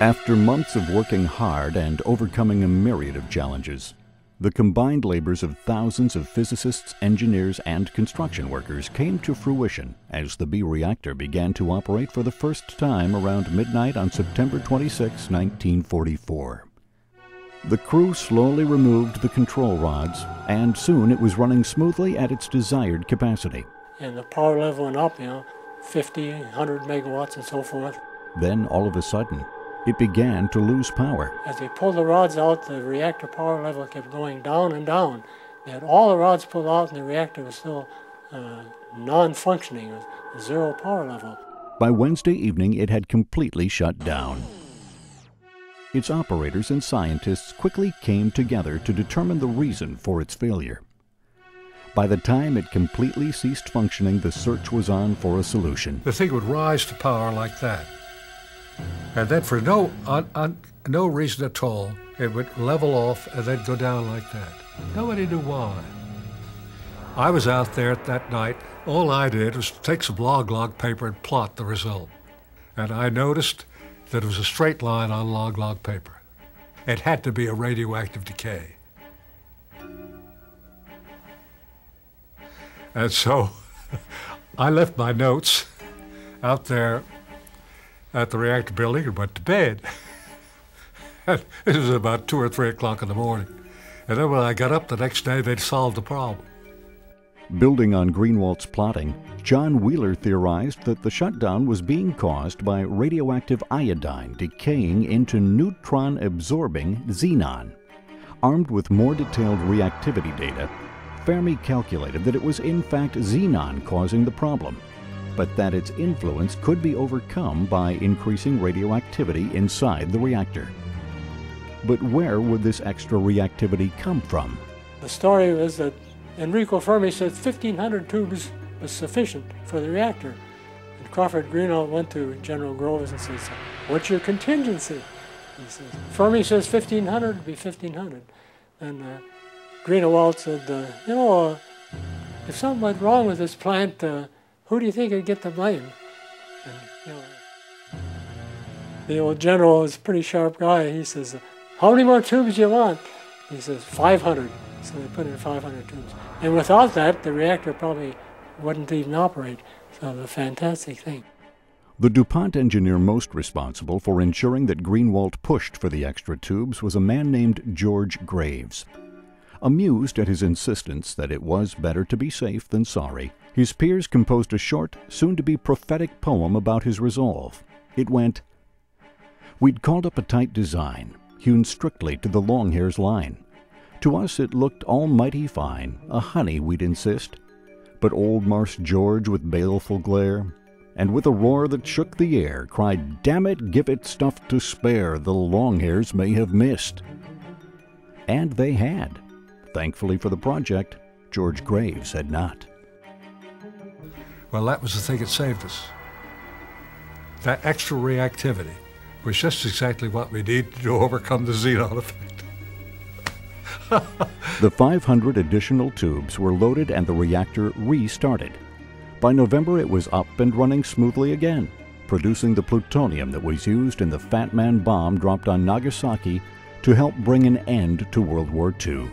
After months of working hard and overcoming a myriad of challenges, the combined labors of thousands of physicists, engineers, and construction workers came to fruition as the B reactor began to operate for the first time around midnight on September 26, 1944. The crew slowly removed the control rods, and soon it was running smoothly at its desired capacity. And the power level went up, you know, 50, 100 megawatts and so forth. Then, all of a sudden, it began to lose power. As they pulled the rods out, the reactor power level kept going down and down. They had all the rods pulled out, and the reactor was still uh, non functioning, zero power level. By Wednesday evening, it had completely shut down. Its operators and scientists quickly came together to determine the reason for its failure. By the time it completely ceased functioning, the search was on for a solution. The thing would rise to power like that. And then for no, on, on, no reason at all, it would level off and then go down like that. Nobody knew why. I was out there that night. All I did was take some log log paper and plot the result. And I noticed that it was a straight line on log log paper. It had to be a radioactive decay. And so I left my notes out there at the reactor building and went to bed. it was about two or three o'clock in the morning. And then when I got up the next day, they'd solved the problem. Building on Greenewalt's plotting, John Wheeler theorized that the shutdown was being caused by radioactive iodine decaying into neutron absorbing xenon. Armed with more detailed reactivity data, Fermi calculated that it was in fact xenon causing the problem but that its influence could be overcome by increasing radioactivity inside the reactor. But where would this extra reactivity come from? The story was that Enrico Fermi said 1,500 tubes was sufficient for the reactor. And Crawford Greenewalt went to General Groves and says, What's your contingency? He says, Fermi says 1,500 would be 1,500. And uh, Greenewalt said, uh, You know, uh, if something went wrong with this plant, uh, who do you think would get the blame? And, you know, the old general is a pretty sharp guy. He says, how many more tubes do you want? He says, 500. So they put in 500 tubes. And without that, the reactor probably wouldn't even operate. So it's a fantastic thing. The DuPont engineer most responsible for ensuring that Greenewalt pushed for the extra tubes was a man named George Graves. Amused at his insistence that it was better to be safe than sorry, his peers composed a short, soon to be prophetic poem about his resolve. It went We'd called up a tight design, hewn strictly to the long hair's line. To us it looked almighty fine, a honey we'd insist. But old Marse George with baleful glare, and with a roar that shook the air, cried, Damn it, give it stuff to spare, the long hairs may have missed. And they had. Thankfully for the project, George Graves had not. Well, that was the thing that saved us. That extra reactivity was just exactly what we needed to overcome the xenon effect. the 500 additional tubes were loaded and the reactor restarted. By November, it was up and running smoothly again, producing the plutonium that was used in the Fat Man bomb dropped on Nagasaki to help bring an end to World War II.